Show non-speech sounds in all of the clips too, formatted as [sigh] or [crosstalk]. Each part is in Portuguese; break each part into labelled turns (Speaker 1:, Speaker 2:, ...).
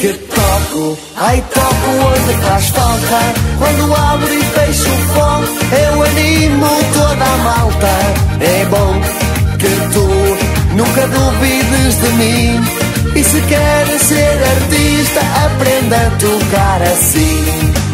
Speaker 1: que toco, ai toco onde faz falta. Quando abro e fecho o foco, eu animo toda a malta. É bom que tu Nunca duvides de mim. E se queres ser artista, aprenda a tocar assim.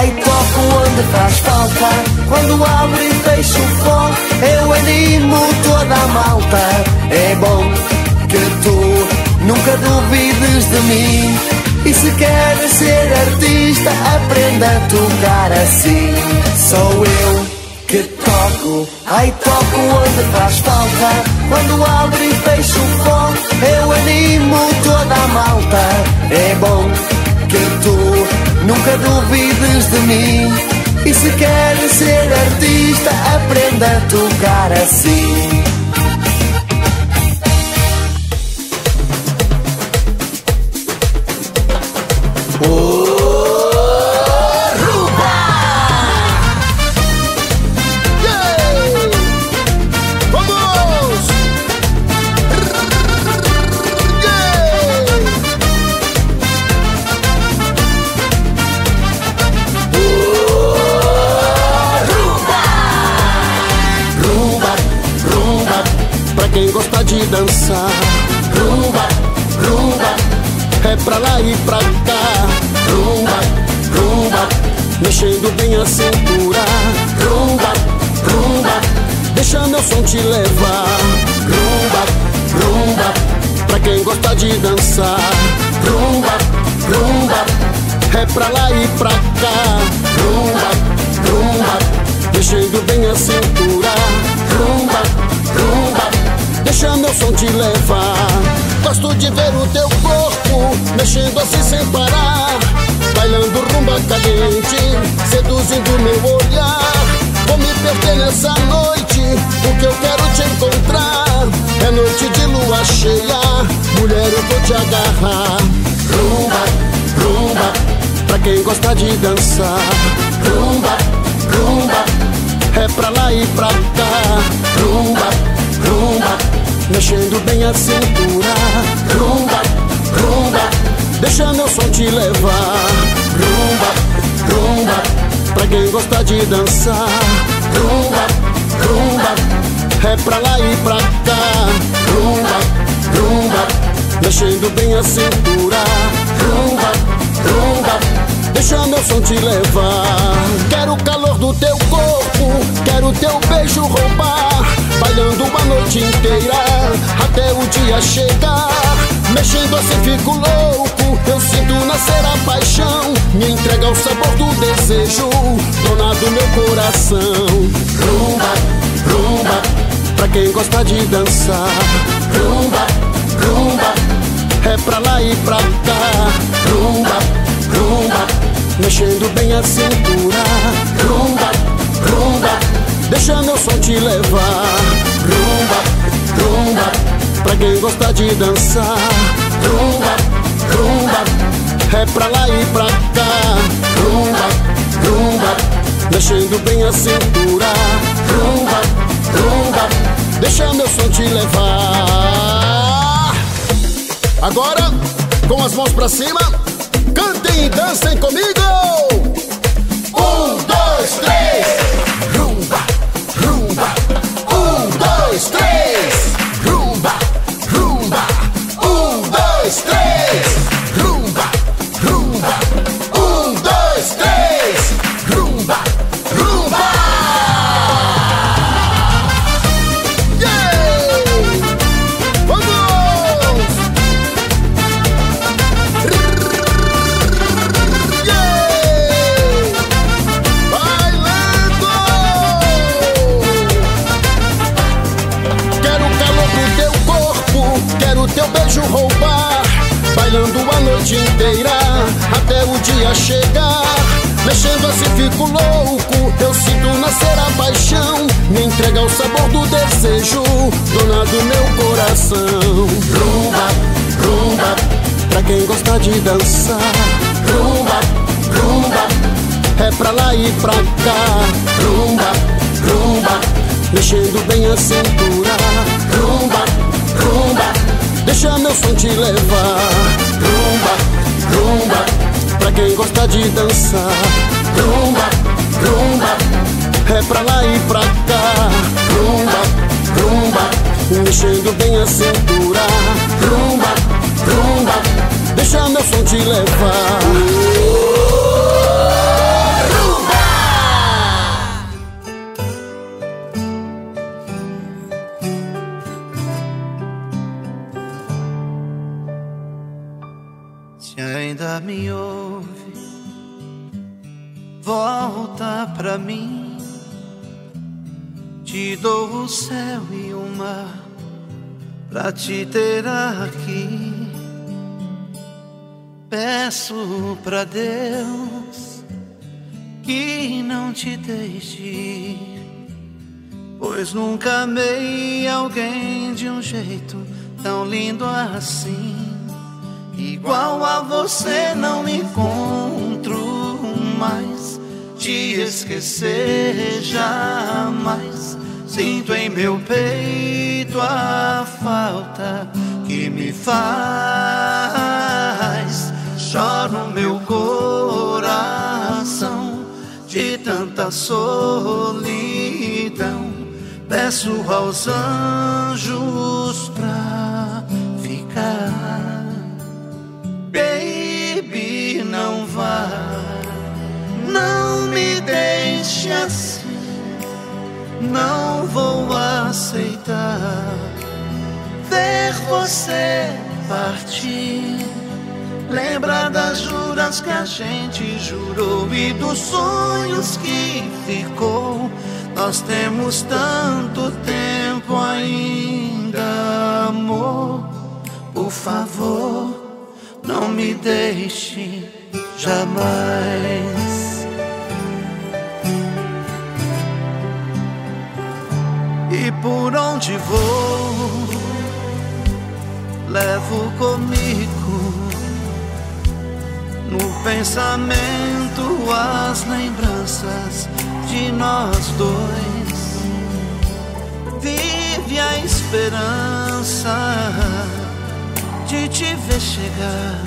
Speaker 1: Ai toco onde faz falta. Quando abro e fecho o foco, eu animo toda a malta. É bom que tu nunca duvides de mim. E se queres ser artista, aprenda a tocar assim. Sou eu que toco, ai toco onde faz falta. Quando abro e fecho o foco, eu animo toda a malta. É bom que tu Nunca duvides de mim. E se queres ser artista, aprenda a tocar assim.
Speaker 2: dançar. Pra lá e pra cá. Rumba, rumba, mexendo bem a cintura. Rumba, rumba, deixa meu som te levar. Rumba, rumba, pra quem gosta de dançar. Rumba, rumba, é pra lá e pra cá. Rumba, rumba, mexendo bem a cintura. Rumba, rumba Deixa meu som te levar. Gosto de ver o teu corpo mexendo assim sem parar. Bailando rumba caliente, seduzindo meu olhar. Vou me perder nessa noite, porque eu quero te encontrar. É noite de lua cheia, mulher eu vou te agarrar. Rumba, rumba, pra quem gosta de dançar. Rumba, rumba, é pra lá e pra cá. Rumba, rumba mexendo bem a cintura. Rumba, rumba, deixa meu som te levar. Rumba, rumba, pra quem gosta de dançar. Rumba, rumba, é pra lá e pra cá. Rumba, rumba, mexendo bem a cintura. Rumba, rumba, deixa meu som te levar. Quero o calor do teu corpo, quero teu beijo roubar. Bailando a noite inteira até o dia chegar. Mexendo assim fico louco Eu sinto nascer a paixão. Me entrega o sabor do desejo Dona do meu coração. Rumba, rumba Pra quem gosta de dançar. Rumba, rumba É pra lá e pra cá. Rumba, rumba Mexendo bem a cintura. Rumba, rumba Deixa meu som te levar Pra quem gosta de dançar. Rumba, rumba É pra lá e pra cá. Rumba, rumba Mexendo bem a cintura. Rumba, rumba Deixa meu som te levar. Agora, com as mãos pra cima Cantem e dancem comigo. Um, dois, três. Dois, três. Noite inteira até o dia chegar. Mexendo assim fico louco, eu sinto nascer a paixão. Me entrega o sabor do desejo, dona do meu coração. Rumba, rumba, pra quem gosta de dançar. Rumba, rumba, é pra lá e pra cá. Rumba, rumba, mexendo bem a cintura. Rumba, rumba, deixa meu som te levar. Rumba, rumba pra quem gosta de dançar. Rumba, rumba, é pra lá e pra cá. Rumba, rumba, mexendo bem a cintura. Rumba, rumba, deixa meu som te levar.
Speaker 3: Céu e o mar pra te ter aqui. Peço pra Deus que não te deixe, pois nunca amei alguém de um jeito tão lindo assim. Igual a você não me encontro mais te esquecer jamais. Sinto em meu peito a falta que me faz. Choro meu coração de tanta solidão. Peço aos anjos pra ficar. Baby, não vai não me deixe assim, não vou aceitar ver você partir. Lembra das juras que a gente jurou e dos sonhos que ficou. Nós temos tanto tempo ainda, amor. Por favor, não me deixe jamais. E por onde vou, levo comigo no pensamento as lembranças de nós dois. Vive a esperança de te ver chegar,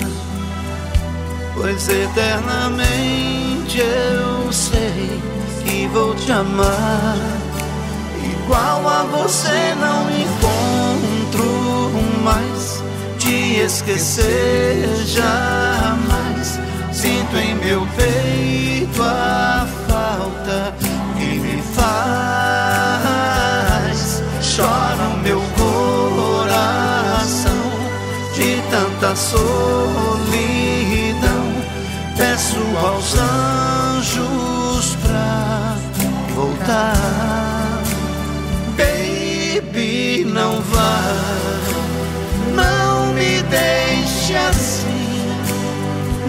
Speaker 3: pois eternamente eu sei que vou te amar igual a você não encontro mais. Te esquecer jamais. Sinto em meu peito a falta que me faz. Chora o meu coração de tanta solidão. Peço aos anjos pra voltar deixe assim,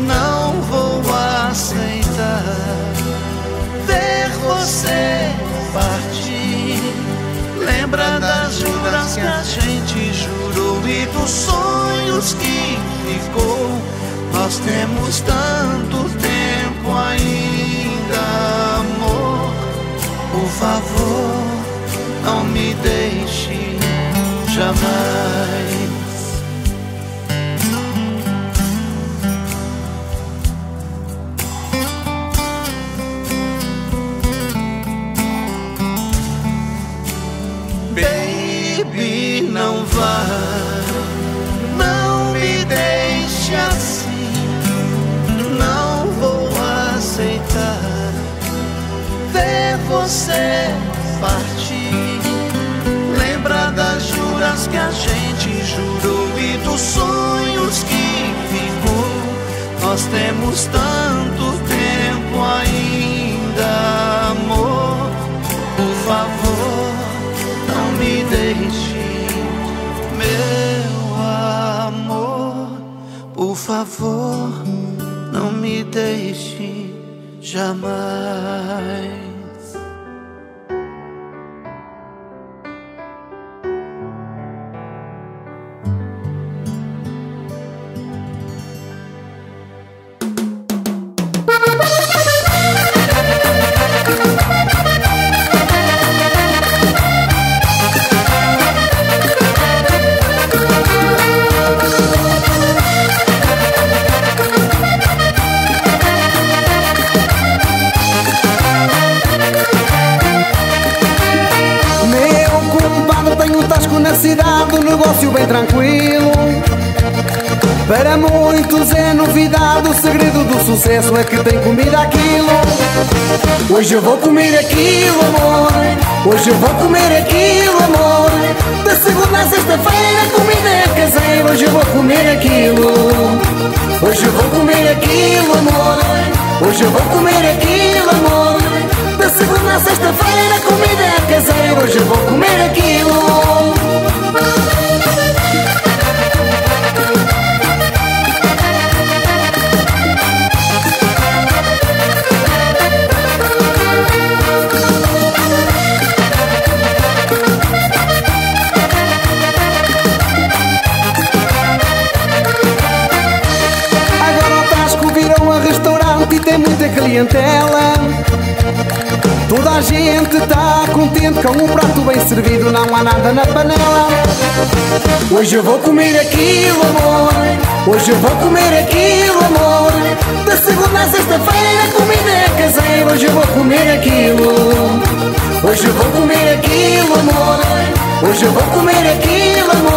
Speaker 3: não vou aceitar ver você partir. Lembra das juras que a gente jurou e dos sonhos que ficou. Nós temos tanto tempo ainda, amor. Por favor, não me deixe jamais. Baby, não vá, não me deixe assim, não vou aceitar ver você partir. Lembra das juras que a gente jurou e dos sonhos que ficou. Nós temos tanto tempo Por favor, não me deixe jamais.
Speaker 4: Hoje eu vou comer nada na panela. Hoje eu vou comer aquilo, amor. Hoje eu vou comer aquilo, amor. Da segunda à sexta-feira comida é caseira. Hoje eu vou comer aquilo. Hoje eu vou comer aquilo, amor. Hoje eu vou comer aquilo, amor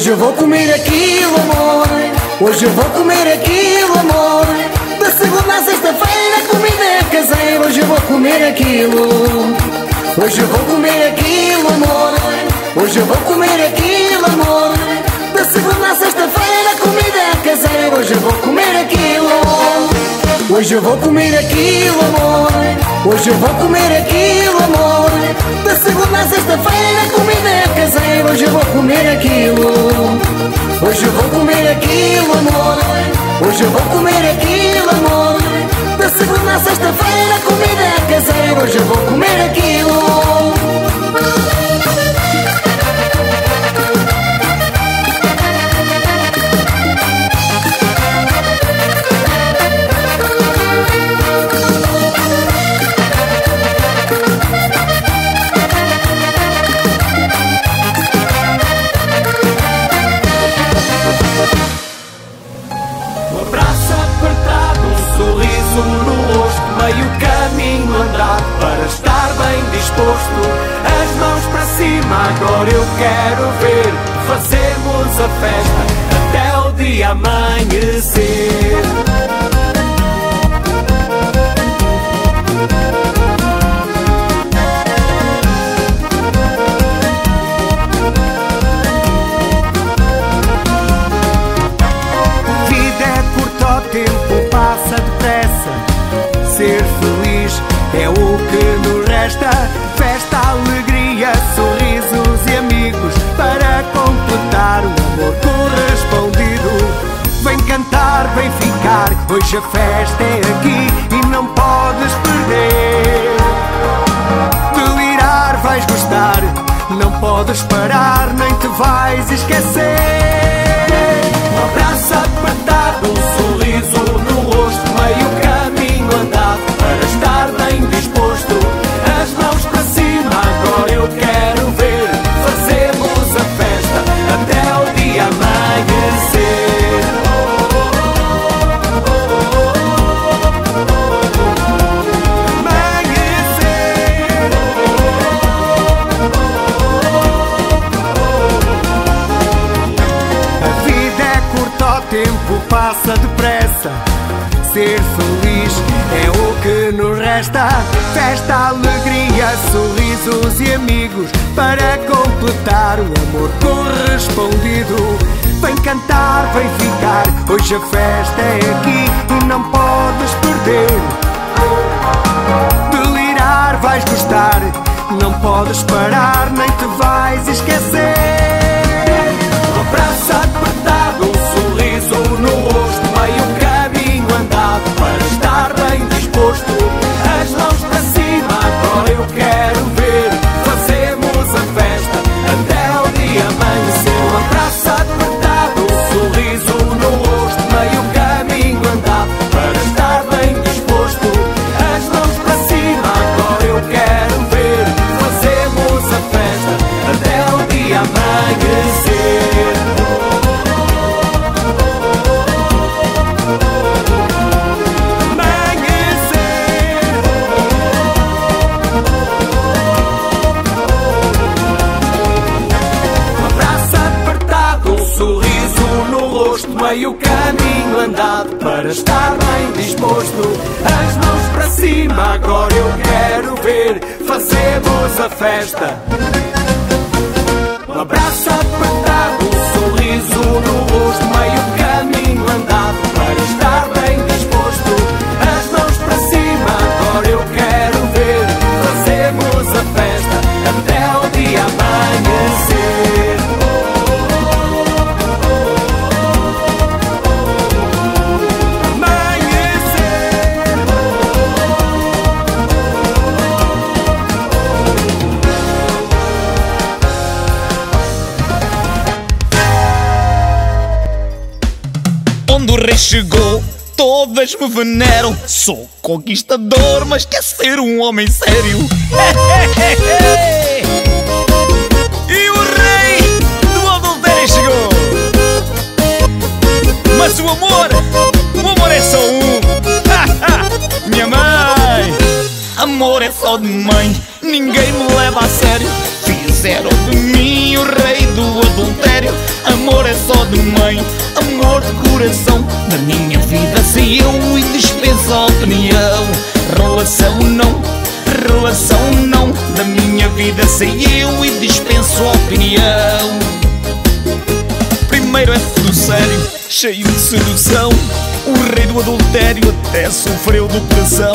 Speaker 4: Hoje eu vou comer aquilo, amor. Hoje eu vou comer aquilo, amor. Da segunda sexta-feira, comida é caseira. Hoje eu vou comer aquilo. Hoje eu vou comer aquilo, amor. Hoje eu vou comer aquilo, amor. Da segunda sexta-feira, comida é caseira. Hoje eu vou comer aquilo. Hoje eu vou comer aquilo, amor. Hoje eu vou comer aquilo, amor. Da segunda à sexta-feira, comida é caseira. Hoje eu vou comer aquilo. Hoje eu vou comer aquilo, amor. Hoje eu vou comer aquilo, amor. Da segunda à sexta-feira, comida é caseira. Hoje eu vou comer aquilo.
Speaker 5: Agora eu quero ver Fazemos a festa Até o dia amanhecer
Speaker 6: resta Festa, alegria, sorrisos e amigos Para completar o amor correspondido. Vem cantar, vem ficar Hoje a festa é aqui e não podes perder. Delirar vais gostar Não podes parar, nem te vais esquecer.
Speaker 5: Um abraço apertado, um sorriso
Speaker 6: Ser feliz é o que
Speaker 5: resta. Festa, alegria, sorrisos e amigos para completar o amor correspondido. Vem cantar, vem ficar, hoje a festa é aqui e não podes perder. Delirar, vais gostar, não podes parar, nem te vais esquecer. Eu quero ver. Estar bem disposto. As mãos para cima, agora eu quero ver. Fazemos a festa.
Speaker 7: Chegou, todas me veneram. Sou conquistador, mas quer ser um homem sério. [laughs] e o rei do adultério chegou. Mas o amor, o amor é só um. [laughs] Minha mãe, amor é só de mãe. Ninguém me leva a sério. Fizeram de mim o rei do adultério. Amor é só de mãe, amor de coração. Da minha vida sei eu e dispensa opinião. Relação não, relação não. Da minha vida sei eu e dispenso opinião. Primeiro é tudo sério, cheio de sedução. O rei do adultério até sofreu coração.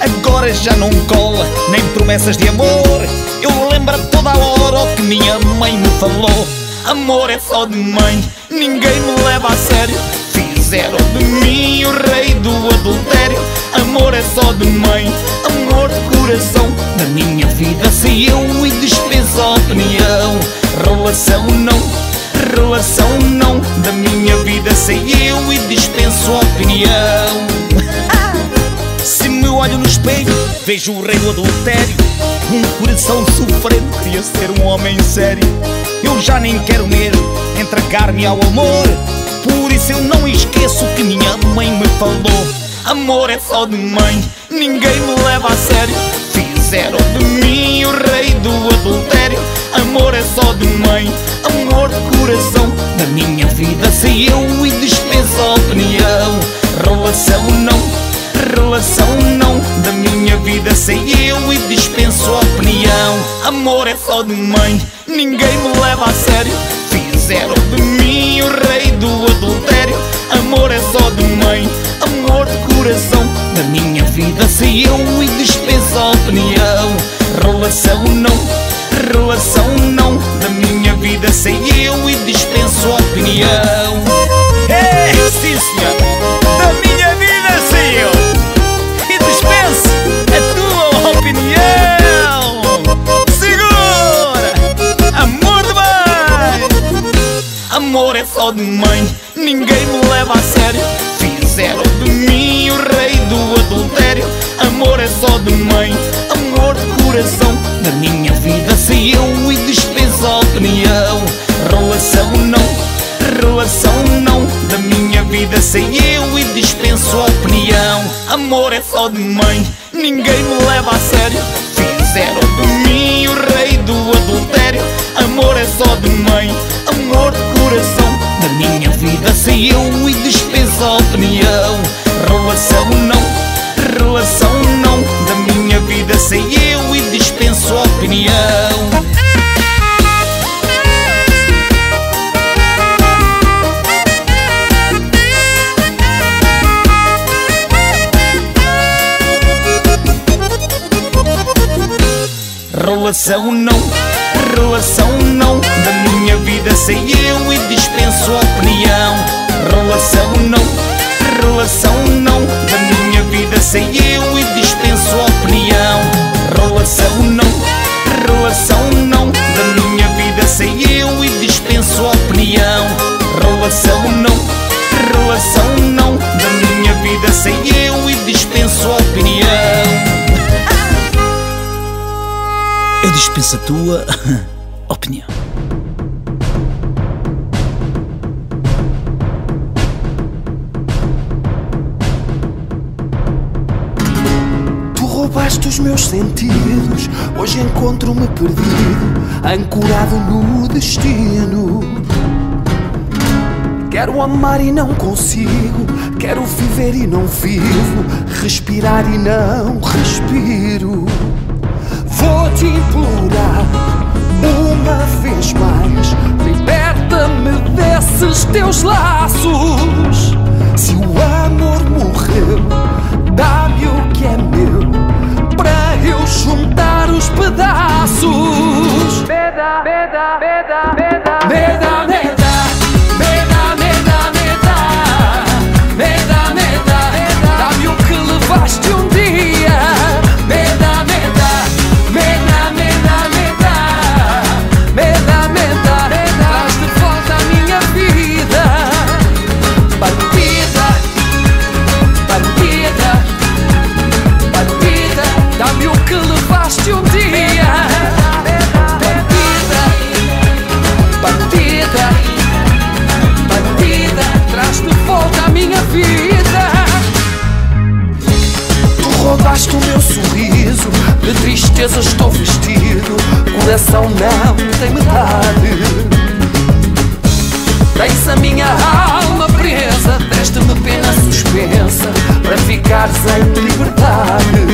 Speaker 7: Agora já não cola, nem promessas de amor. Eu lembro a toda a hora o que minha mãe me falou. Amor é só de mãe, ninguém me leva a sério. Fizeram de mim o rei do adultério. Amor é só de mãe, amor de coração. Da minha vida sei eu e dispensa opinião. Relação não, relação não. Da minha vida sei eu e dispenso opinião. Se me olho no espelho, vejo o rei do adultério. Um coração sofrendo, queria ser um homem sério. Eu já nem quero mesmo entregar-me ao amor. Por isso eu não esqueço que minha mãe me falou. Amor é só de mãe, ninguém me leva a sério. Fizeram de mim o rei do adultério. Amor é só de mãe, amor de coração. Da minha vida sei eu e dispensa opinião. Relação não. Relação não, da minha vida sei eu e dispenso opinião. Amor é só de mãe, ninguém me leva a sério. Fizeram de mim o rei do adultério. Amor é só de mãe, amor de coração. Da minha vida sei eu e dispenso opinião. Relação não, relação não, da minha vida sei eu e dispenso opinião. Amor é só de mãe, ninguém me leva a sério. Fizeram de mim o rei do adultério. Amor é só de mãe, amor de coração. Da minha vida sei eu e dispensa opinião. Relação não, relação não. Da minha vida sei eu e dispenso opinião. Amor é só de mãe, ninguém me leva a sério. Fizeram de mim o rei do adultério. Amor é só de mãe, amor de coração. Da minha vida sei eu e dispensa opinião. Relação não, relação não. Da opinião. Relação não, relação não minha vida sei eu e dispenso opinião. Relação não, relação não Da minha vida sei eu e dispenso opinião. Relação não, relação não Da minha vida sei eu e dispenso opinião. Relação não, relação não Da minha vida sei eu e dispenso opinião. Eu dispenso a tua [laughs]
Speaker 8: sentidos, hoje encontro-me perdido, ancorado no destino. Quero amar e não consigo, quero viver e não vivo, respirar e não respiro. Vou te implorar uma vez mais, liberta-me desses teus laços. Se o amor morreu, dá-me o que é meu, juntar os pedaços. Meda, meda, de tristeza estou vestido. Coração não tem metade. Tens a minha alma presa, deste-me pena suspensa, para ficares em liberdade.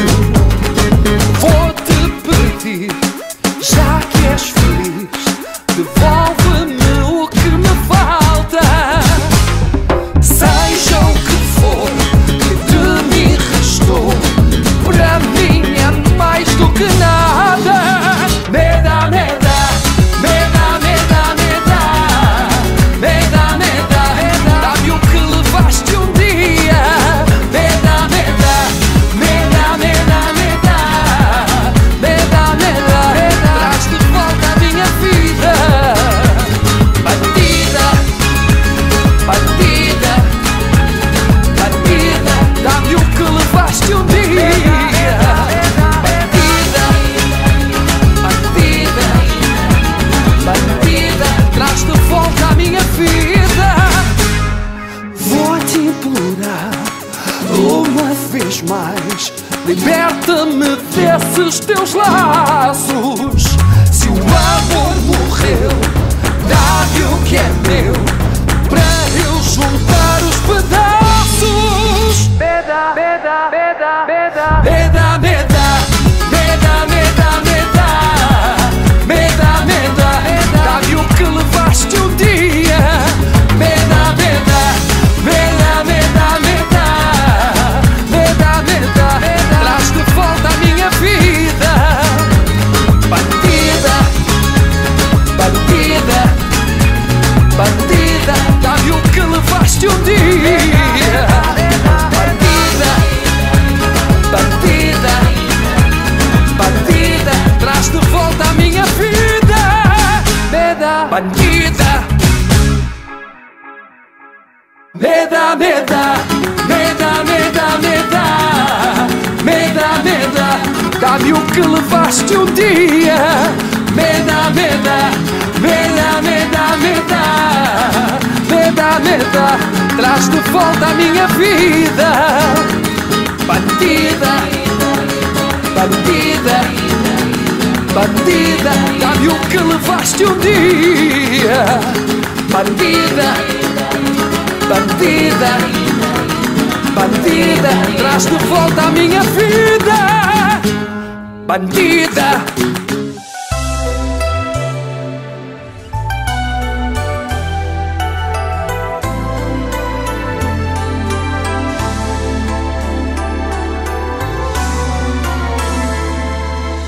Speaker 8: Vou-te meda, meda, dá-me o que levaste um dia. Meda, meda, meda, meda, meda, meda, meda, traz de volta a minha vida. Bandida, bandida, bandida, dá-me o que levaste um dia. Bandida, bandida, bandida, traz de volta a minha vida bandida.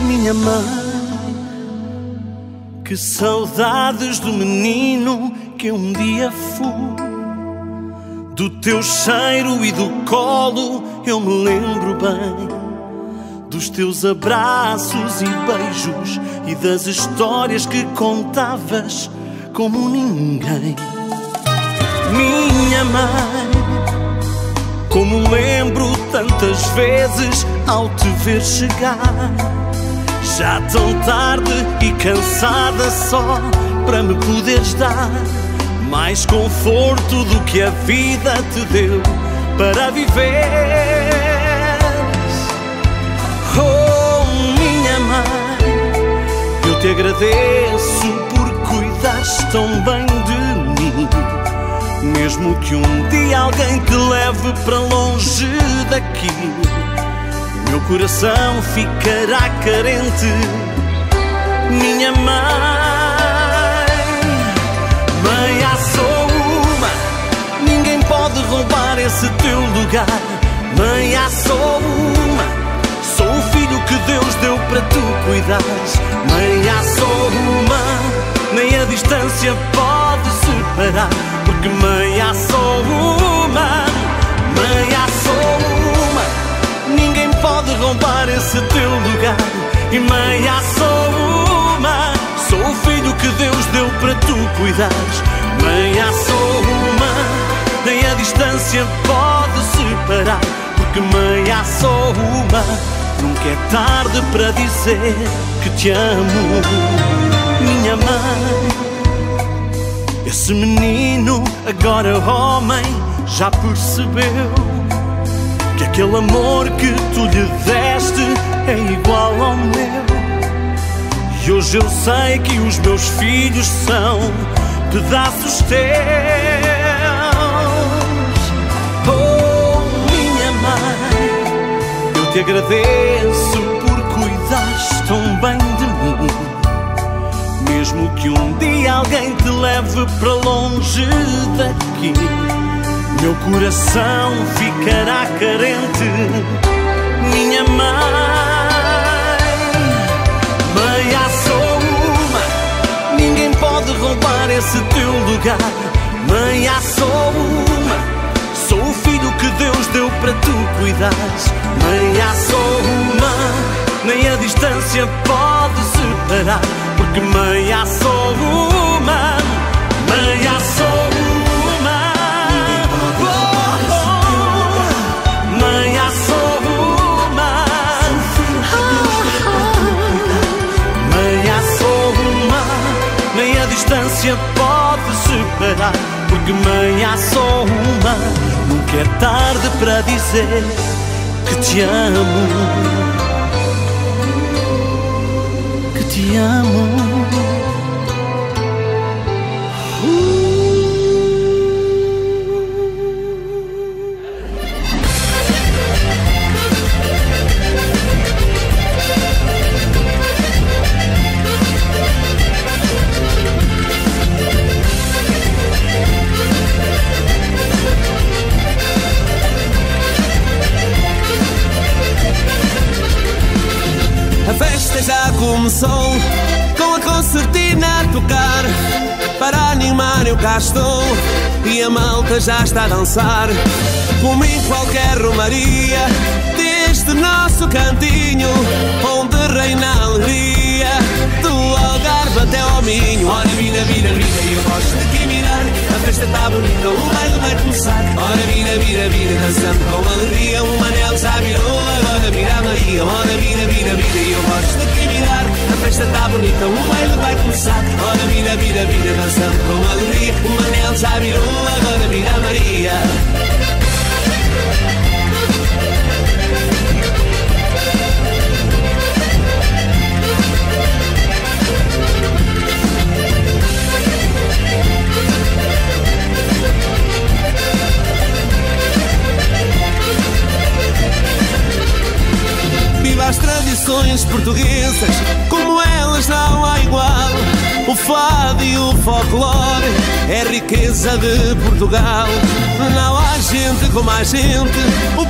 Speaker 8: Minha
Speaker 9: mãe, que saudades do menino que um dia fui. Do teu cheiro e do colo eu me lembro bem. Dos teus abraços e beijos e das histórias que contavas como ninguém. Minha mãe, como lembro tantas vezes ao te ver chegar. Já tão tarde e cansada só para me poderes dar mais conforto do que a vida te deu para viver. Te agradeço por cuidares tão bem de mim. Mesmo que um dia alguém te leve para longe daqui, meu coração ficará carente. Minha mãe, mãe, há só uma, ninguém pode roubar esse teu lugar. Mãe, há só uma, sou o filho que Deus deu para tu cuidares. Mãe, só uma, nem a distância pode separar. Porque mãe, há só uma, mãe, há só uma, ninguém pode roubar esse teu lugar. E mãe, há só uma, sou o filho que Deus deu para tu cuidares. Mãe, há só uma, nem a distância pode separar. Porque mãe, há só uma, nunca é tarde para dizer que te amo, minha mãe. Esse menino, agora homem, já percebeu que aquele amor que tu lhe deste é igual ao meu. E hoje eu sei que os meus filhos são pedaços teus. Te agradeço por cuidares tão bem de mim. Mesmo que um dia alguém te leve para longe daqui, meu coração ficará carente. Minha mãe, mãe, há só uma, ninguém pode roubar esse teu lugar. Mãe, há só uma, filho que Deus deu para tu cuidares. Mãe, há só uma, nem a distância pode separar. Porque mãe, há só uma, mãe, há só uma. Oh, oh, mãe, há só uma. Mãe, há só uma, nem a distância pode separar. Porque mãe, há só uma, é tarde para dizer que te amo. Que te amo.
Speaker 10: Já começou com a concertina a tocar. Para animar eu cá estou e a malta já está a dançar. Como em qualquer romaria deste nosso cantinho, onde reina a alegria até ao Minho. Ora, vira, vira, vira, eu gosto de mirar. A festa está bonita, o baile vai começar. Ora, vira, vira, vira, dançando com alegria. O Manel já virou, agora vira a Maria. Ora, vira, vira, vira, eu gosto de mirar. A festa está bonita, o baile vai começar. Ora, vira, vira, vira, dançando com alegria. O Manel já virou, agora vira a Maria. Viva as tradições portuguesas, como elas não há igual. O fado e o folclore é riqueza de Portugal. Não gente como a gente. O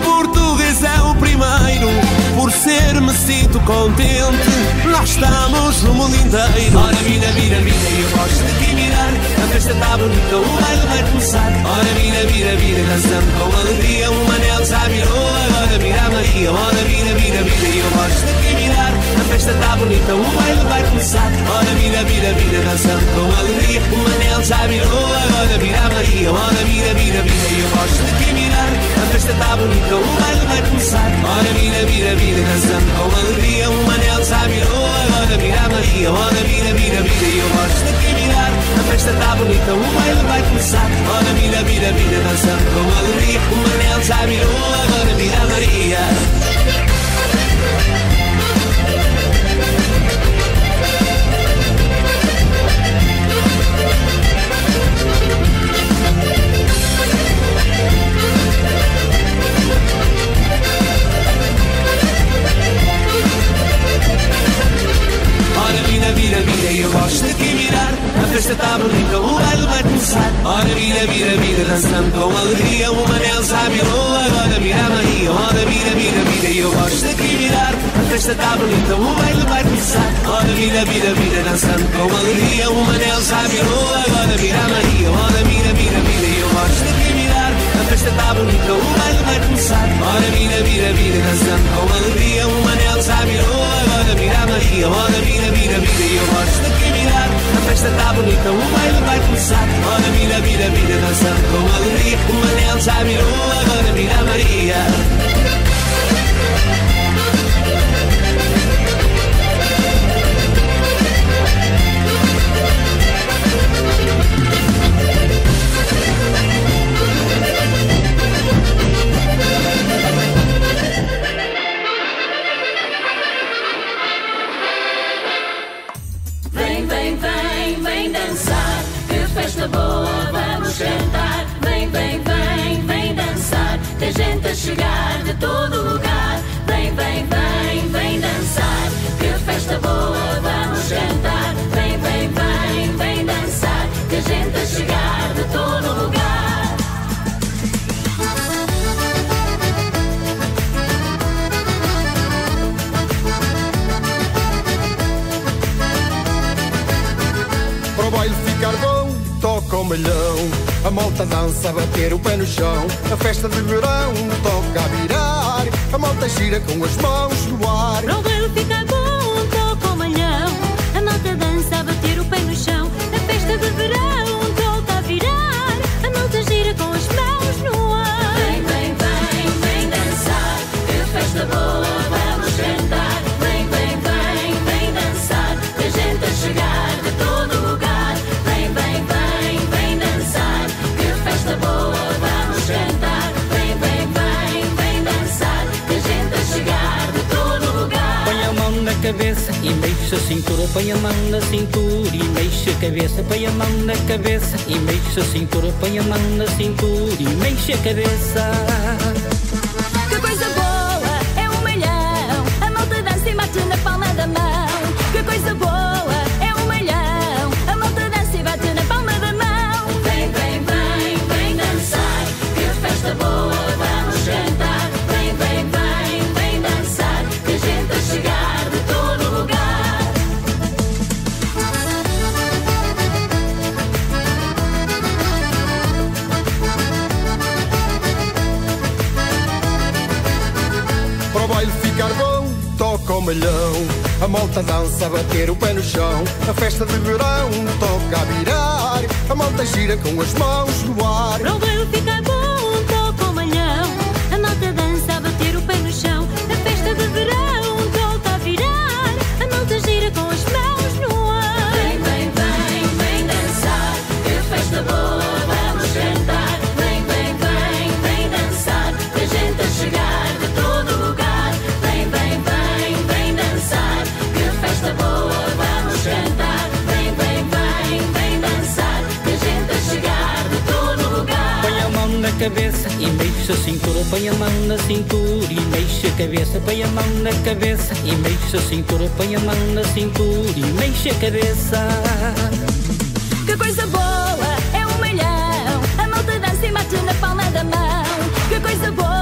Speaker 10: português é o primeiro por ser mecenas
Speaker 5: sinto contente. Nós estamos no mundo inteiro. Ora, vira, vira, vira, eu gosto de te mirar. A festa está bonita, o baile vai começar. Ora, vira, vira, vira, dançando com alegria. O manel já virou, agora vira a Maria. Ora, vira, vira, vira, eu gosto de te mirar. Festa está bonita, o baile vai começar. Ora, vira, vira, vira, dançando com alegria. O manel já virou, agora vira a Maria. Ora, vira, vira, vira, eu gosto de te. A festa está bonita, o baile vai começar. Ora, vira, vira, vira, dançando com alegria. O manel já virou, agora vira a Maria. Ora, vira, vira, vira, eu gosto de te. A festa está bonita, o baile vai começar. Ora, vira, vira, vira, dançando com alegria. O manel já virou, agora vira a Maria. Thank you. Vira, vira, vira, eu gosto de te mirar A festa está bonita, o baile vai começar Ora vira, vira, vira, dançando com alegria O manel já virou, agora vira a Maria Ora vira, vira, vira, eu gosto de te mirar A festa está bonita, o baile vai começar Ora vira, vira, vira, dançando com alegria O manel já virou, agora vira a Maria Ora vira, vira, vira, eu gosto de te mirar A festa está bonita, o baile vai começar Ora vira, vira, vira, dançando com alegria O manel já virou, agora vira a Maria Ora vira, vira, vira, eu gosto de te mirar. A festa está bonita, o baile vai começar. Ora vira, vira, vira, dançando com alegria. O manel já virou, agora vira Maria
Speaker 11: chegar de todo lugar. Vem, vem, vem, vem dançar, que festa boa vamos cantar. Vem, vem, vem, vem dançar, tem gente a chegar de todo lugar.
Speaker 12: Para o baile ficar bom, toca o melhão. A malta dança bater o pé no chão. A festa de verão toca a virar. A malta gira com as mãos no ar.
Speaker 13: Mexe a cintura. Põe a mão na cintura e mexe a cabeça. Põe a mão na cabeça e mexe a cintura. Põe a mão na cintura e mexe a cabeça.
Speaker 11: Que coisa boa é um malhão. A malta dança e bate na palma da mão. Que coisa boa A malta dança a
Speaker 12: bater o pé no chão. A festa de verão toca a virar. A malta gira com as mãos no ar.
Speaker 13: Cabeça e mexe a cintura. Põe a mão na cintura e mexe a cabeça. Põe a mão na cabeça e mexe a cintura. Põe a mão na cintura e mexe a cabeça.
Speaker 11: Que coisa boa é um malhão. A malta dança e bate na palma da mão. Que coisa boa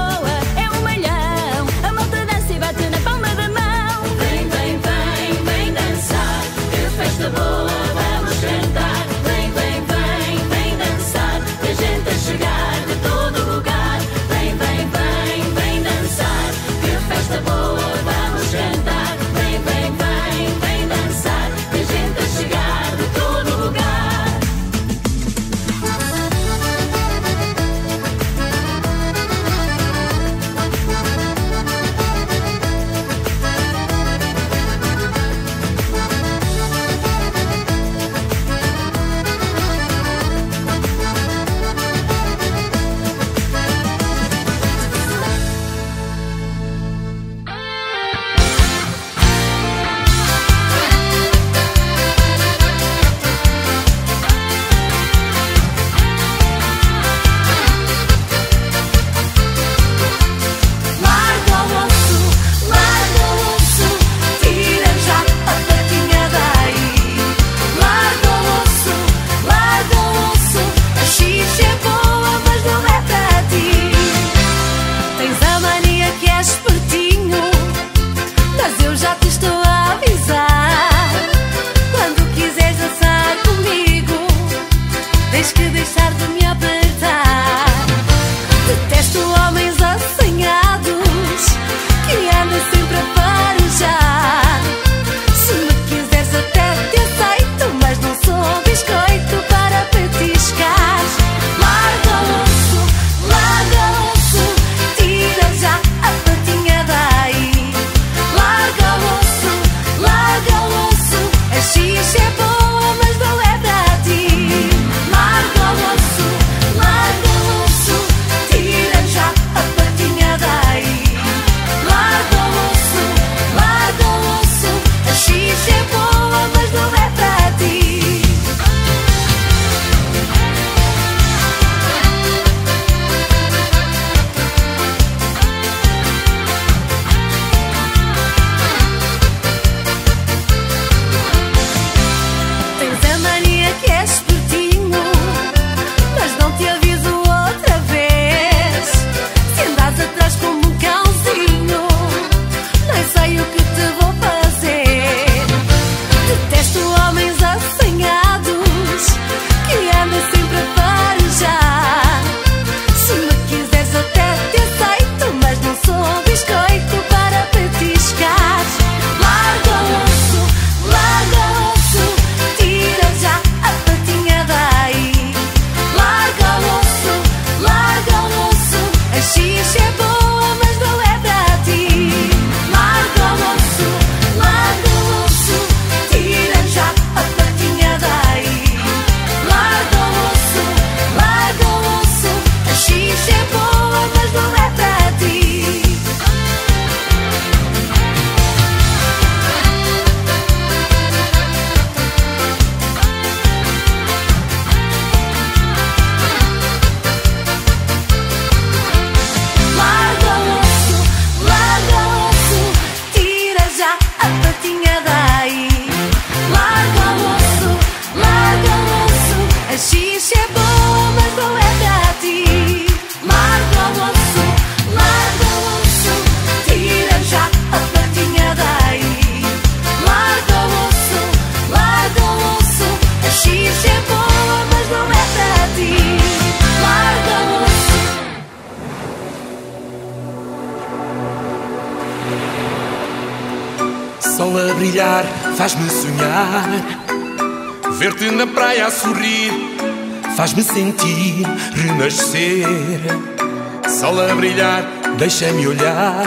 Speaker 14: deixa-me olhar.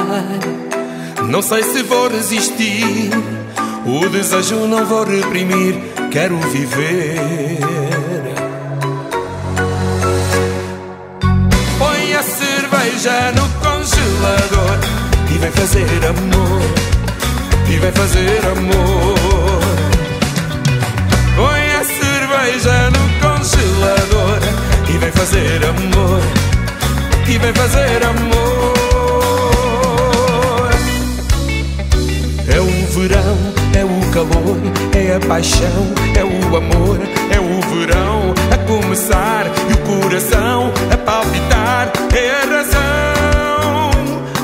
Speaker 14: Não sei se vou resistir. O desejo não vou reprimir. Quero viver. Põe a cerveja no congelador e vem fazer amor. E vem fazer amor. Põe a cerveja no congelador e vem fazer amor. E vem fazer amor. Verão, é o calor, é a paixão, é o amor, é o verão a começar e o coração a palpitar. É a razão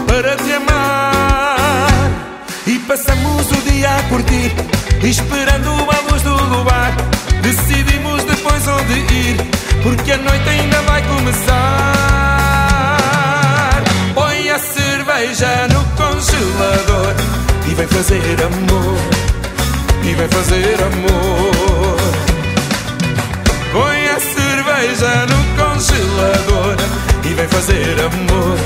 Speaker 14: para te amar. E passamos o dia a curtir, esperando a luz do luar. Decidimos depois onde ir, porque a noite ainda vai começar. Põe a cerveja no congelador vem fazer amor. E vem fazer amor. Põe a cerveja no congelador e vem fazer amor.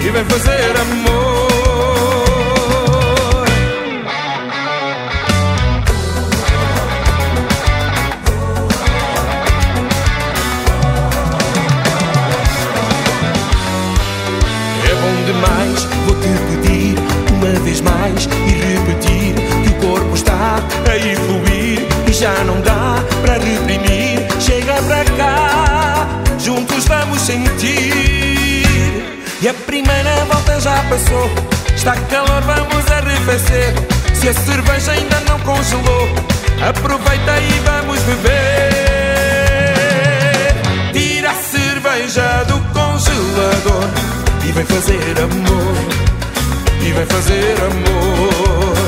Speaker 14: E vem fazer amor. Evoluir e já não dá para reprimir. Chega para cá, juntos vamos sentir. E a primeira volta já passou, está calor, vamos arrefecer. Se a cerveja ainda não congelou, aproveita e vamos beber. Tira a cerveja do congelador e vem fazer amor. E vem fazer amor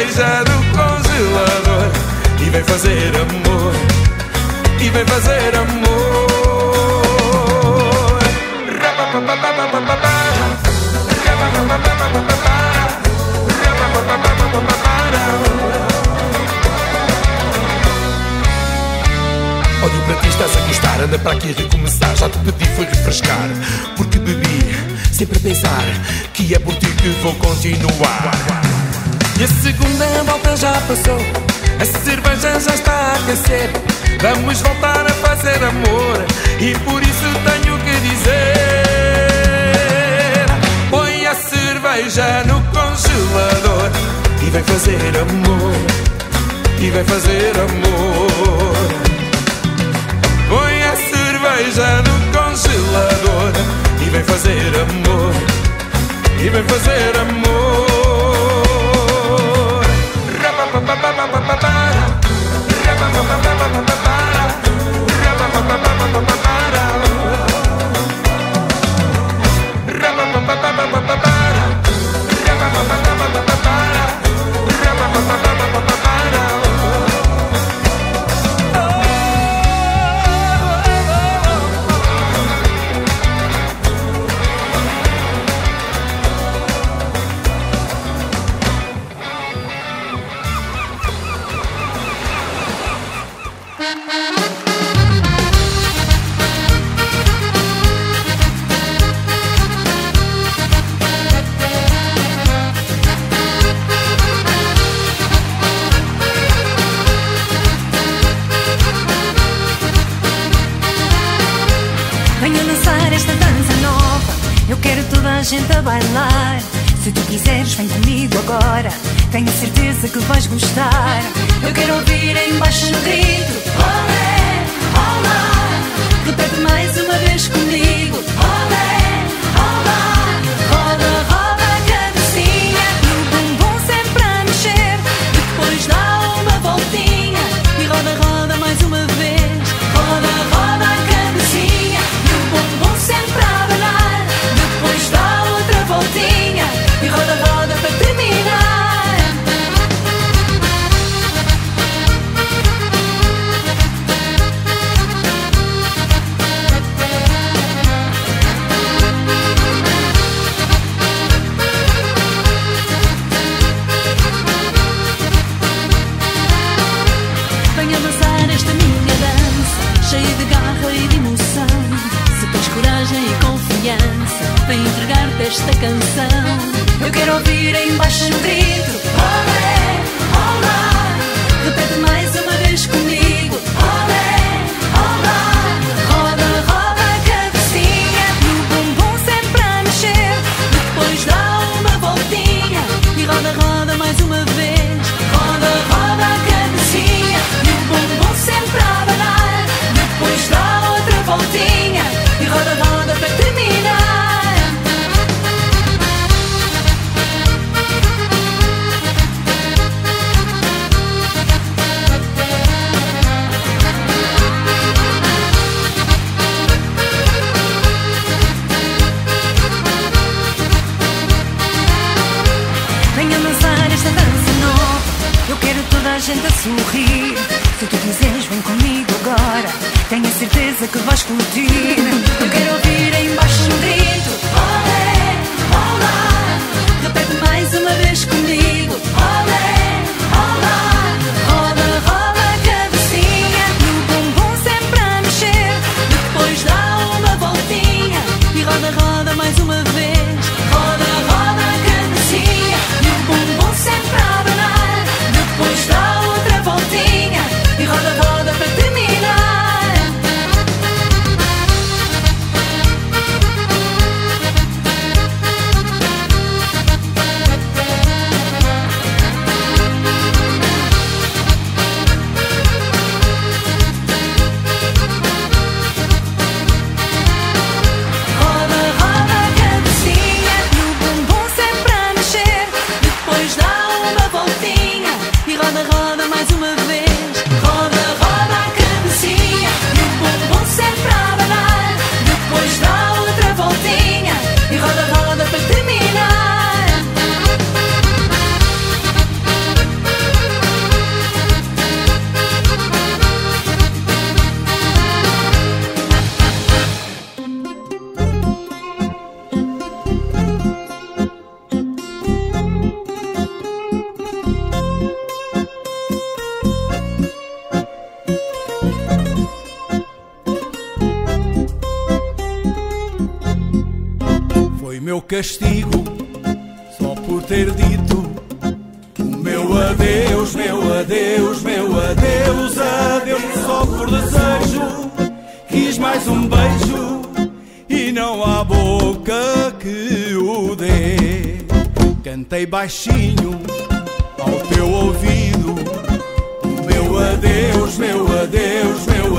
Speaker 14: cerveja do congelador e vem
Speaker 12: fazer amor, e vem fazer amor. Olho para ti, estás a gostar, anda para aqui recomeçar. Já te pedi, foi refrescar, porque bebi, sempre a pensar que é por ti que vou continuar. E a segunda volta já passou. A cerveja já está a aquecer. Vamos voltar a fazer amor. E por isso tenho que dizer Põe a cerveja no congelador E vem fazer amor. E vem fazer amor. Põe a cerveja no congelador E vem fazer amor. E vem fazer amor.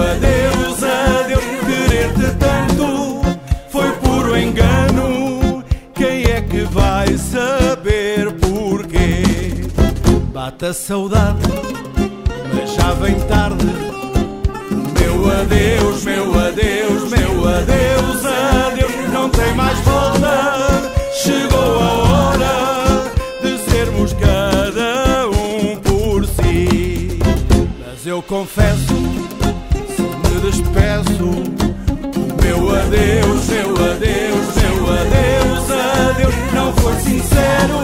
Speaker 9: Adeus, adeus, adeus. Querer-te tanto foi puro engano. Quem é que vai saber porquê? Bate a saudade, mas já vem tarde. Meu adeus, meu adeus, meu adeus, adeus. Não tem mais volta. Chegou a hora de sermos cada um por si. Mas eu confesso, se me despeço. Meu adeus, meu adeus, meu adeus, adeus. Não foi sincero,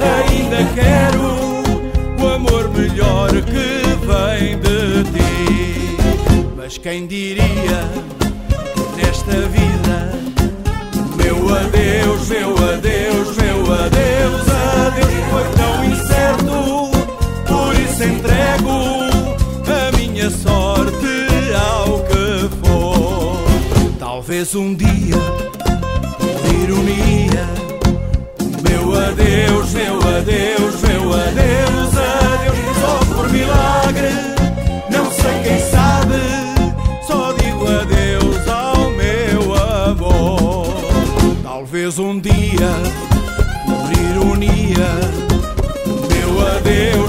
Speaker 9: ainda quero o amor melhor que vem de ti. Mas quem diria nesta vida, meu adeus, meu adeus, meu adeus, adeus, foi Talvez um dia, por ironia, meu adeus, meu adeus, meu adeus, adeus, só por milagre. Não sei quem sabe, só digo adeus ao meu amor. Talvez um dia, por ironia, adeus, meu adeus,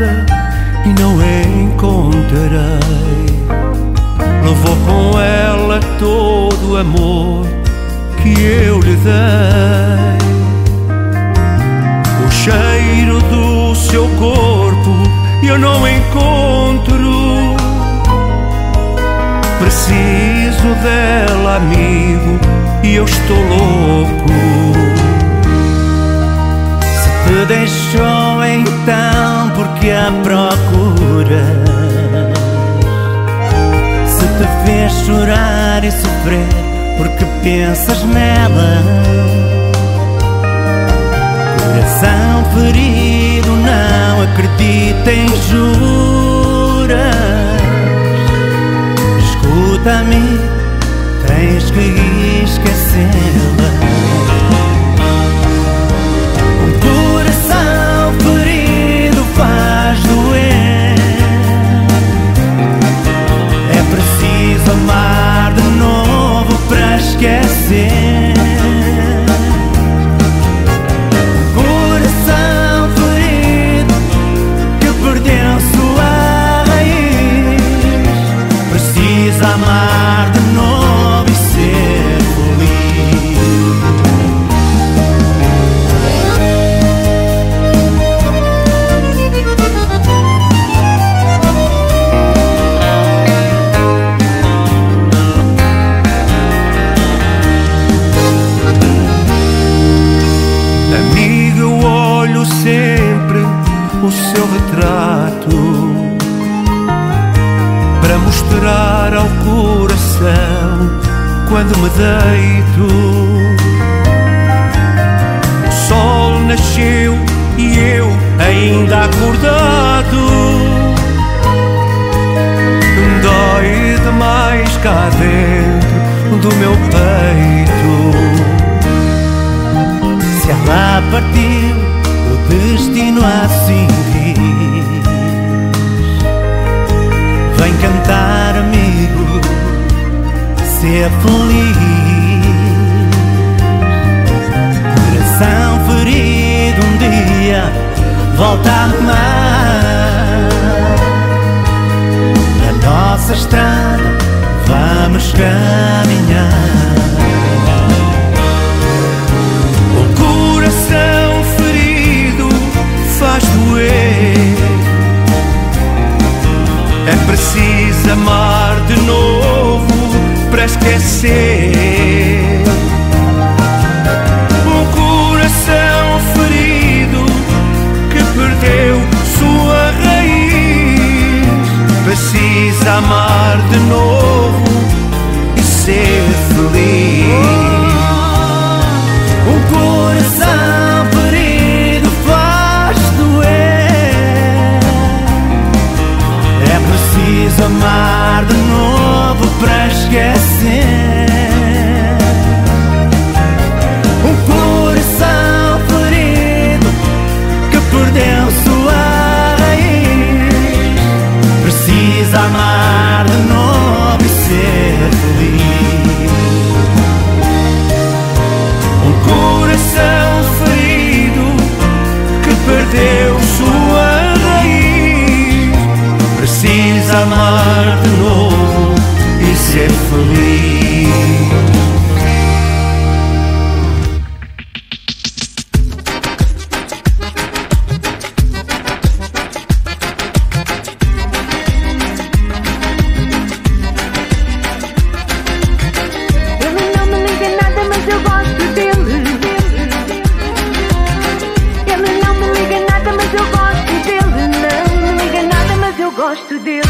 Speaker 3: answer sofrer porque pensas nela. Coração ferido não acredita em juras esquecer. O sol nasceu e eu ainda acordado. Dói demais cá dentro do meu peito. Se ela partiu, o destino assim diz. Vem cantar, amigo, ser feliz. Ferido um dia volta a amar. Na nossa estrada vamos caminhar. O coração ferido faz doer. É preciso amar de novo para esquecer. Amar de novo e ser feliz. O coração ferido faz doer. É preciso amar de novo para esquecer. Amar de novo e ser feliz.
Speaker 15: Gosto dele.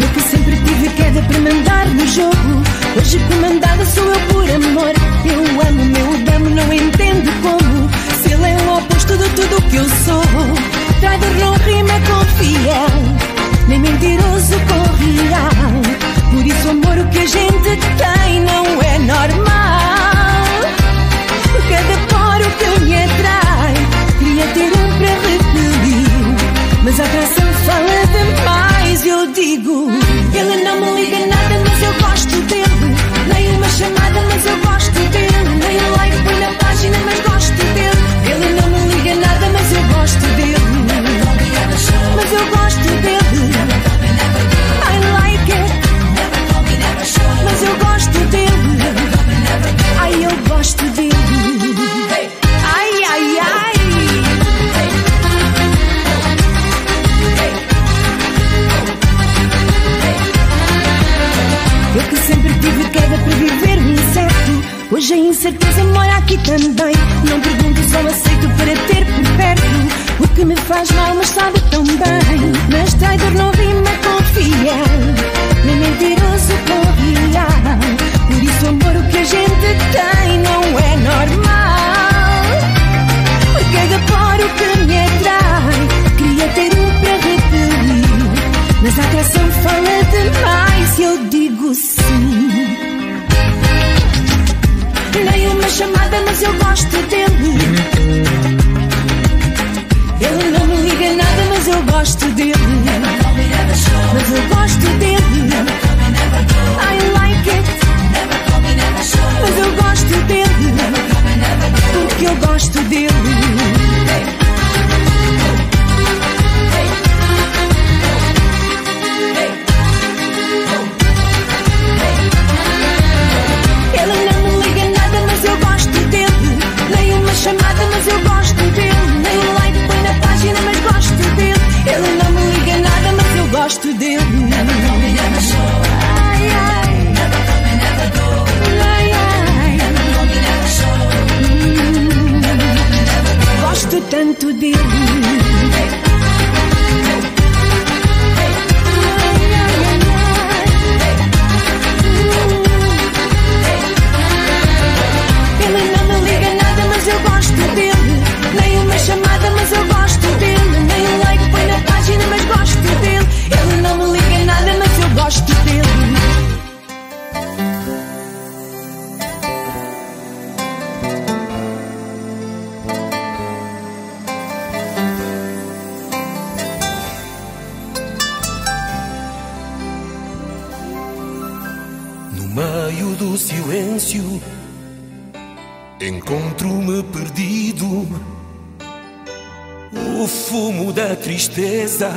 Speaker 15: Eu
Speaker 12: que sempre tive queda para mandar no jogo. Hoje comandada sou eu por amor. Eu amo meu damo, não entendo como. Se ele é o oposto de tudo que eu sou. Traidor rima com fiel, nem mentiroso com real. Por isso, amor, o que a gente tem Hoje a incerteza mora aqui também. Não pergunto, só aceito O que me faz mal, mas sabe tão bem. Mas traidor não rima com fiel. Nem mentiroso real. Por isso, amor, o que a gente tem não é normal. Caga para o que me atrai. Queria ter um para repelir. Mas a atração fala demais e eu digo sim. Nem uma chamada, mas eu gosto
Speaker 16: ele não me liga em nada, mas eu gosto dele. Mas eu gosto dele. I like it. Mas eu gosto dele. Porque eu gosto dele. Ele não me liga nada mas eu gosto dele,
Speaker 12: nem uma chamada, mas eu gosto tend to be gosto dele.
Speaker 14: No meio do silêncio, encontro-me perdido. O fumo da tristeza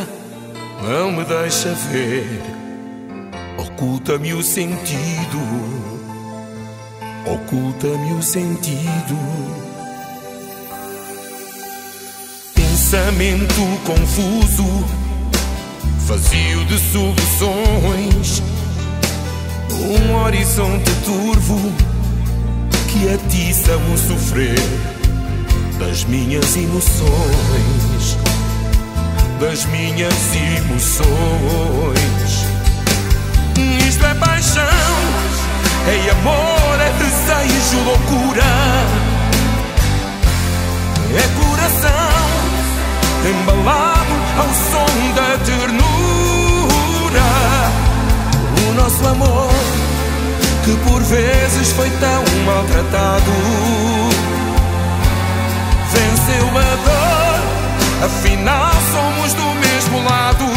Speaker 14: não me deixa ver, oculta-me o sentido, oculta-me o sentido. Pensamento confuso, vazio de soluções. Um horizonte turvo que atiça o sofrer das minhas emoções, das minhas emoções. Isto é paixão, é amor, é desejo, loucura, é coração embalado ao som da ternura. O nosso amor que por vezes foi tão maltratado venceu a dor. Afinal, somos do mesmo lado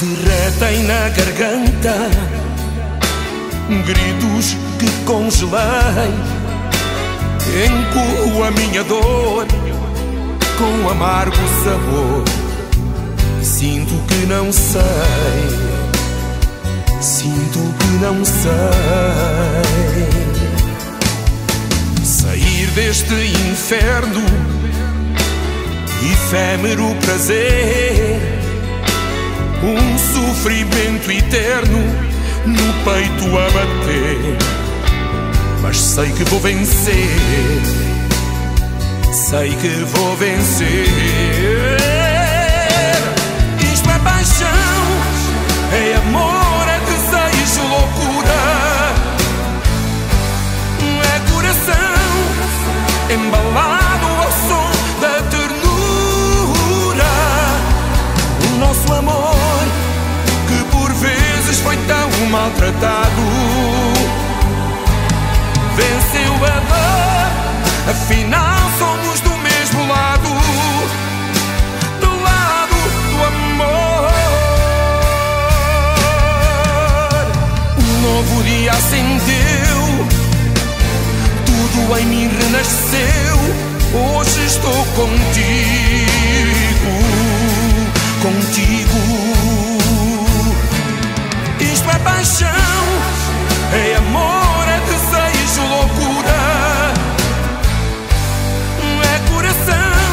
Speaker 14: Derretem na garganta gritos que congelei. Encorro a minha dor com amargo sabor. Sinto que não sei, sinto que não sei. Sair deste inferno, efêmero prazer, um sofrimento eterno no peito a bater. Mas sei que vou vencer, sei que vou vencer. Isto é paixão, é amor, é desejo, loucura. É coração embalado maltratado venceu a dor. Afinal, somos do mesmo lado do lado do amor. Um novo dia acendeu, tudo em mim renasceu. Hoje estou contigo, contigo é paixão, é amor, é desejo, loucura. É coração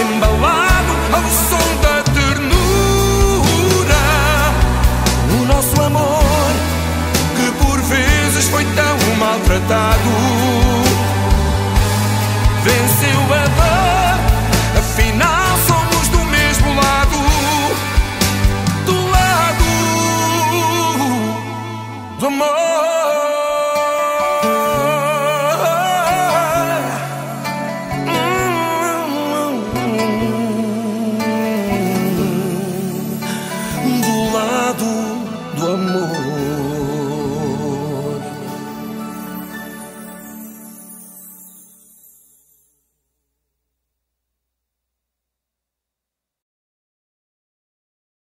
Speaker 14: embalado ao som da ternura. O nosso amor, que por vezes foi tão maltratado, venceu a dor.